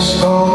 just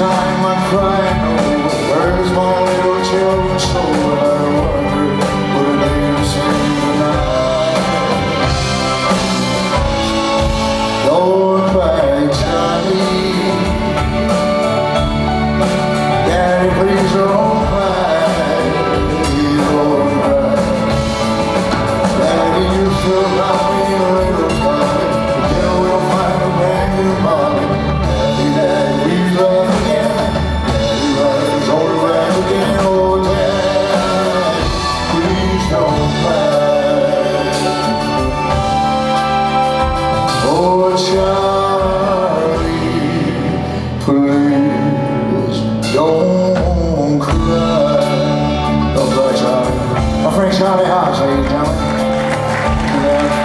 time I cry, no, where is my little children? Charlie Hart, ladies and gentlemen.